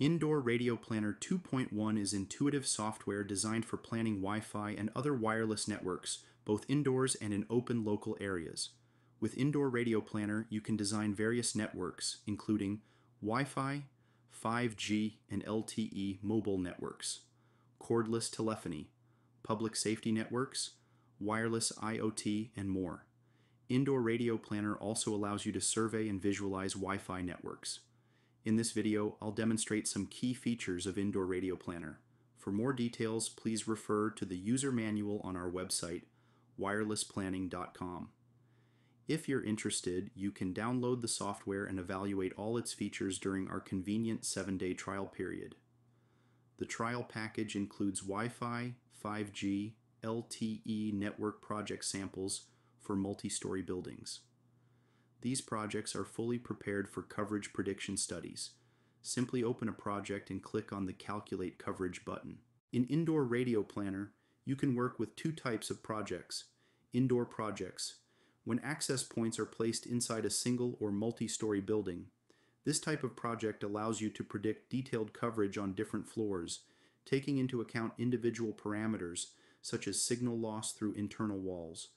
Indoor Radio Planner 2.1 is intuitive software designed for planning Wi Fi and other wireless networks, both indoors and in open local areas. With Indoor Radio Planner, you can design various networks, including Wi Fi, 5G, and LTE mobile networks, cordless telephony, public safety networks, wireless IoT, and more. Indoor Radio Planner also allows you to survey and visualize Wi Fi networks. In this video, I'll demonstrate some key features of Indoor Radio Planner. For more details, please refer to the user manual on our website, wirelessplanning.com. If you're interested, you can download the software and evaluate all its features during our convenient 7-day trial period. The trial package includes Wi-Fi, 5G, LTE network project samples for multi-story buildings. These projects are fully prepared for coverage prediction studies. Simply open a project and click on the Calculate Coverage button. In Indoor Radio Planner, you can work with two types of projects. Indoor projects, when access points are placed inside a single or multi-story building. This type of project allows you to predict detailed coverage on different floors, taking into account individual parameters such as signal loss through internal walls,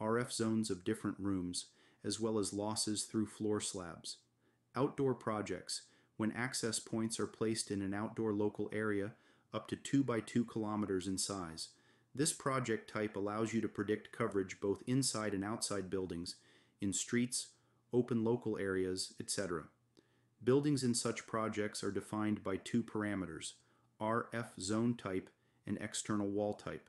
RF zones of different rooms, as well as losses through floor slabs. Outdoor projects, when access points are placed in an outdoor local area up to 2 by 2 kilometers in size. This project type allows you to predict coverage both inside and outside buildings, in streets, open local areas, etc. Buildings in such projects are defined by two parameters, RF zone type and external wall type.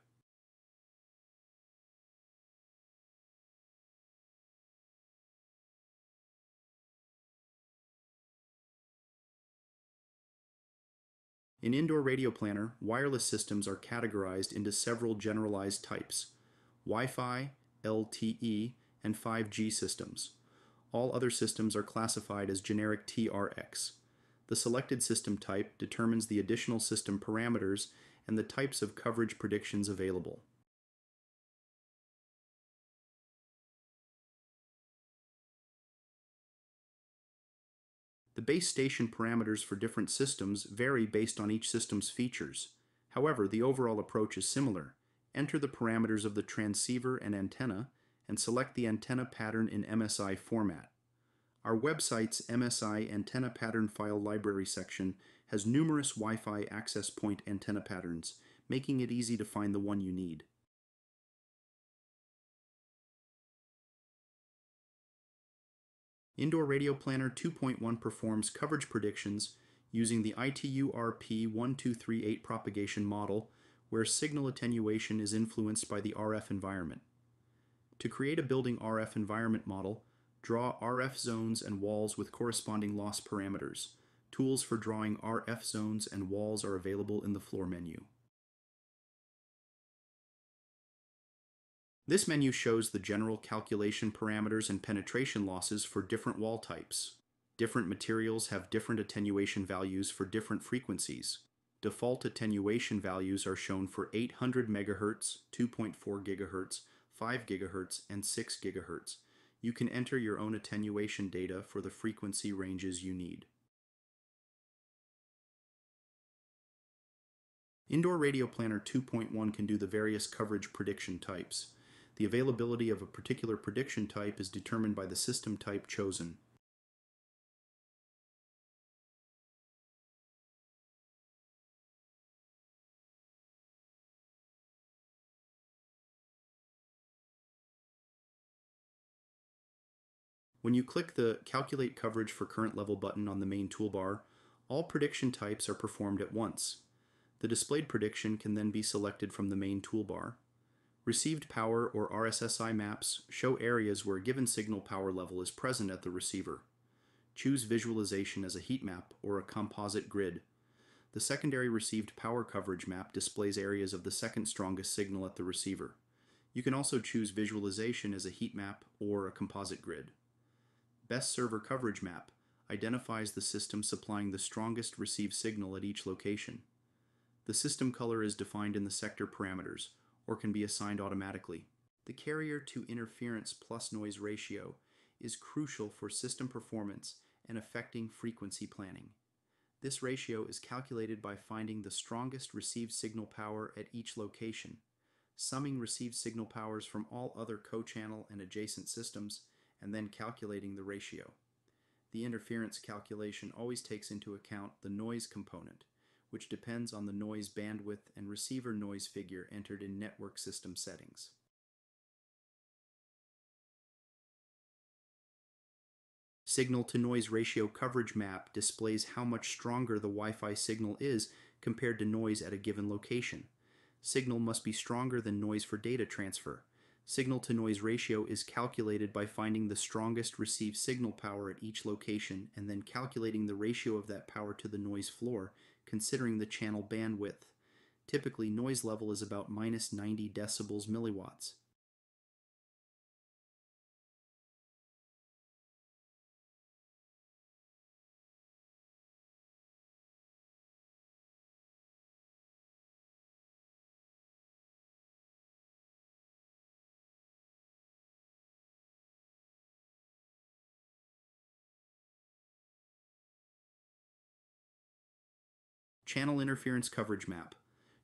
In Indoor Radio Planner, wireless systems are categorized into several generalized types Wi Fi, LTE, and 5G systems. All other systems are classified as generic TRX. The selected system type determines the additional system parameters and the types of coverage predictions available. The base station parameters for different systems vary based on each system's features. However, the overall approach is similar. Enter the parameters of the transceiver and antenna and select the antenna pattern in MSI format. Our website's MSI antenna pattern file library section has numerous Wi-Fi access point antenna patterns, making it easy to find the one you need. Indoor Radio Planner 2.1 performs coverage predictions using the ITU-RP1238 propagation model where signal attenuation is influenced by the RF environment. To create a building RF environment model, draw RF zones and walls with corresponding loss parameters. Tools for drawing RF zones and walls are available in the floor menu. This menu shows the general calculation parameters and penetration losses for different wall types. Different materials have different attenuation values for different frequencies. Default attenuation values are shown for 800 MHz, 2.4 GHz, 5 GHz, and 6 GHz. You can enter your own attenuation data for the frequency ranges you need. Indoor Radio Planner 2.1 can do the various coverage prediction types. The availability of a particular prediction type is determined by the system type chosen. When you click the Calculate Coverage for Current Level button on the main toolbar, all prediction types are performed at once. The displayed prediction can then be selected from the main toolbar. Received power or RSSI maps show areas where a given signal power level is present at the receiver. Choose visualization as a heat map or a composite grid. The secondary received power coverage map displays areas of the second strongest signal at the receiver. You can also choose visualization as a heat map or a composite grid. Best server coverage map identifies the system supplying the strongest received signal at each location. The system color is defined in the sector parameters, or can be assigned automatically. The carrier to interference plus noise ratio is crucial for system performance and affecting frequency planning. This ratio is calculated by finding the strongest received signal power at each location, summing received signal powers from all other co-channel and adjacent systems, and then calculating the ratio. The interference calculation always takes into account the noise component, which depends on the noise bandwidth and receiver noise figure entered in network system settings. Signal-to-noise ratio coverage map displays how much stronger the Wi-Fi signal is compared to noise at a given location. Signal must be stronger than noise for data transfer. Signal-to-noise ratio is calculated by finding the strongest received signal power at each location and then calculating the ratio of that power to the noise floor, considering the channel bandwidth. Typically, noise level is about minus 90 decibels milliwatts. Channel Interference Coverage Map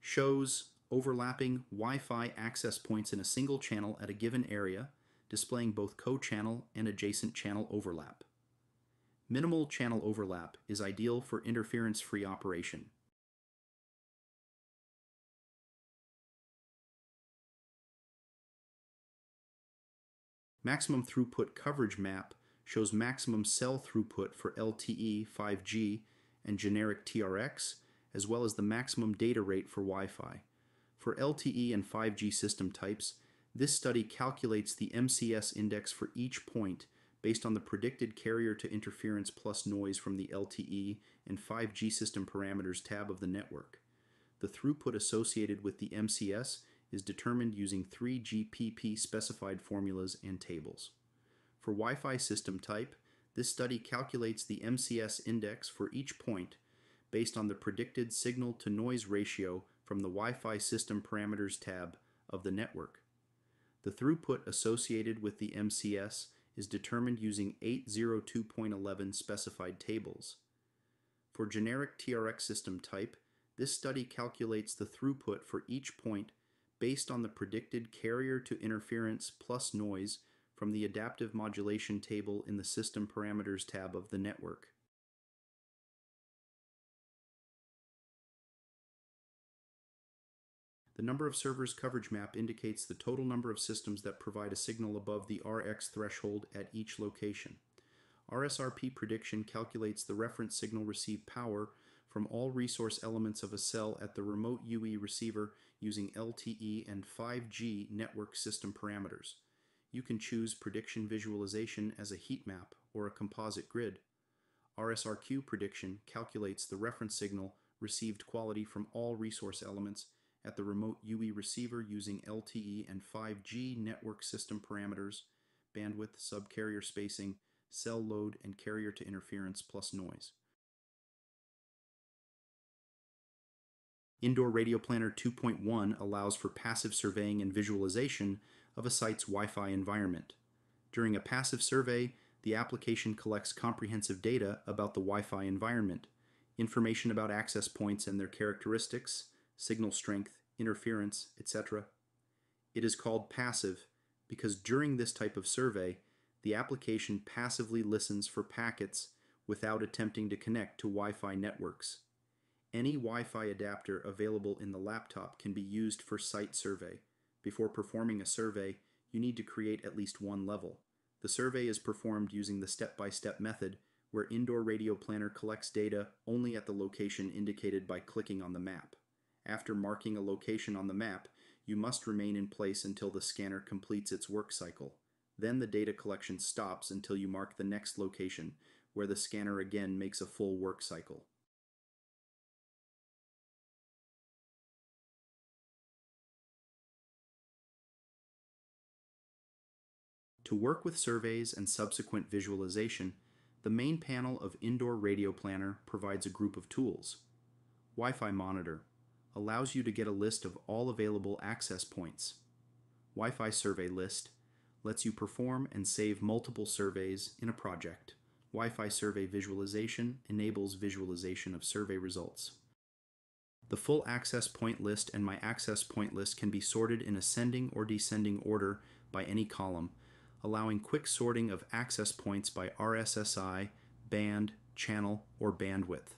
shows overlapping Wi-Fi access points in a single channel at a given area, displaying both co-channel and adjacent channel overlap. Minimal channel overlap is ideal for interference-free operation. Maximum Throughput Coverage Map shows maximum cell throughput for LTE 5G and generic TRX as well as the maximum data rate for Wi-Fi. For LTE and 5G system types, this study calculates the MCS index for each point based on the predicted carrier to interference plus noise from the LTE and 5G system parameters tab of the network. The throughput associated with the MCS is determined using three GPP specified formulas and tables. For Wi-Fi system type, this study calculates the MCS index for each point based on the predicted signal to noise ratio from the Wi-Fi system parameters tab of the network. The throughput associated with the MCS is determined using 802.11 specified tables. For generic TRX system type, this study calculates the throughput for each point based on the predicted carrier to interference plus noise from the adaptive modulation table in the System Parameters tab of the network. The number of servers coverage map indicates the total number of systems that provide a signal above the RX threshold at each location. RSRP prediction calculates the reference signal received power from all resource elements of a cell at the remote UE receiver using LTE and 5G network system parameters. You can choose prediction visualization as a heat map or a composite grid. RSRQ prediction calculates the reference signal received quality from all resource elements at the remote UE receiver using LTE and 5G network system parameters, bandwidth, subcarrier spacing, cell load, and carrier to interference plus noise. Indoor Radio Planner 2.1 allows for passive surveying and visualization of a site's Wi-Fi environment. During a passive survey, the application collects comprehensive data about the Wi-Fi environment, information about access points and their characteristics, signal strength, interference, etc. It is called passive because during this type of survey, the application passively listens for packets without attempting to connect to Wi-Fi networks. Any Wi-Fi adapter available in the laptop can be used for site survey. Before performing a survey, you need to create at least one level. The survey is performed using the step-by-step method where Indoor Radio Planner collects data only at the location indicated by clicking on the map. After marking a location on the map, you must remain in place until the scanner completes its work cycle. Then the data collection stops until you mark the next location, where the scanner again makes a full work cycle. To work with surveys and subsequent visualization, the main panel of Indoor Radio Planner provides a group of tools. Wi-Fi Monitor allows you to get a list of all available access points. Wi-Fi Survey List lets you perform and save multiple surveys in a project, Wi-Fi survey visualization enables visualization of survey results. The full access point list and my access point list can be sorted in ascending or descending order by any column, allowing quick sorting of access points by RSSI, band, channel, or bandwidth.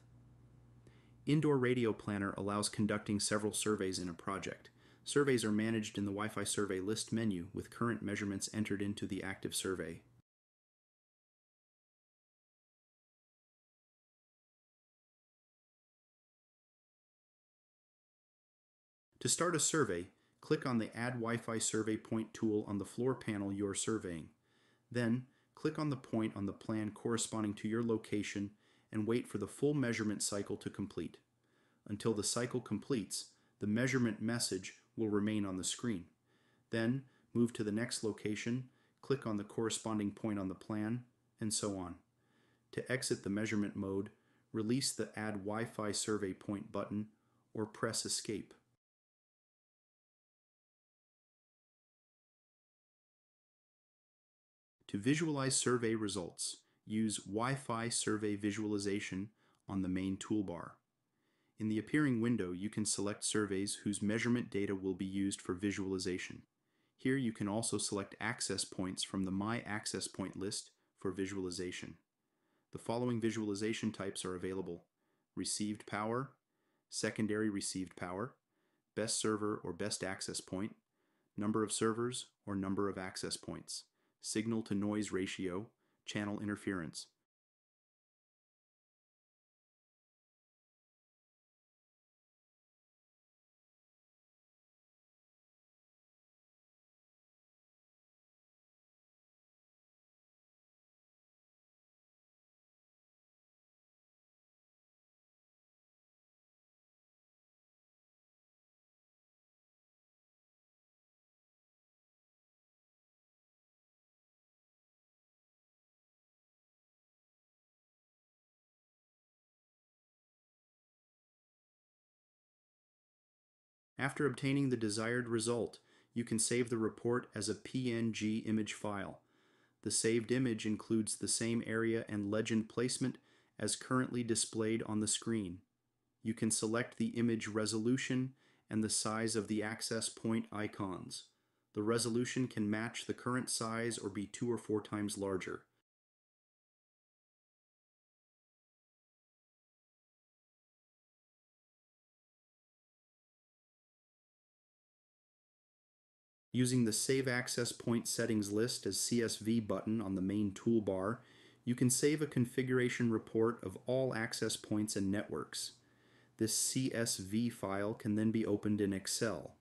Indoor Radio Planner allows conducting several surveys in a project. Surveys are managed in the Wi-Fi survey list menu with current measurements entered into the active survey. To start a survey, click on the Add Wi-Fi Survey Point tool on the floor panel you are surveying. Then, click on the point on the plan corresponding to your location and wait for the full measurement cycle to complete. Until the cycle completes, the measurement message will remain on the screen. Then, move to the next location, click on the corresponding point on the plan, and so on. To exit the measurement mode, release the Add Wi-Fi Survey Point button or press Escape. To visualize survey results, use Wi-Fi Survey Visualization on the main toolbar. In the appearing window, you can select surveys whose measurement data will be used for visualization. Here you can also select access points from the My Access Point list for visualization. The following visualization types are available. Received power, secondary received power, best server or best access point, number of servers or number of access points, signal to noise ratio, channel interference. After obtaining the desired result, you can save the report as a PNG image file. The saved image includes the same area and legend placement as currently displayed on the screen. You can select the image resolution and the size of the access point icons. The resolution can match the current size or be two or four times larger. Using the Save Access Point Settings list as CSV button on the main toolbar, you can save a configuration report of all access points and networks. This CSV file can then be opened in Excel.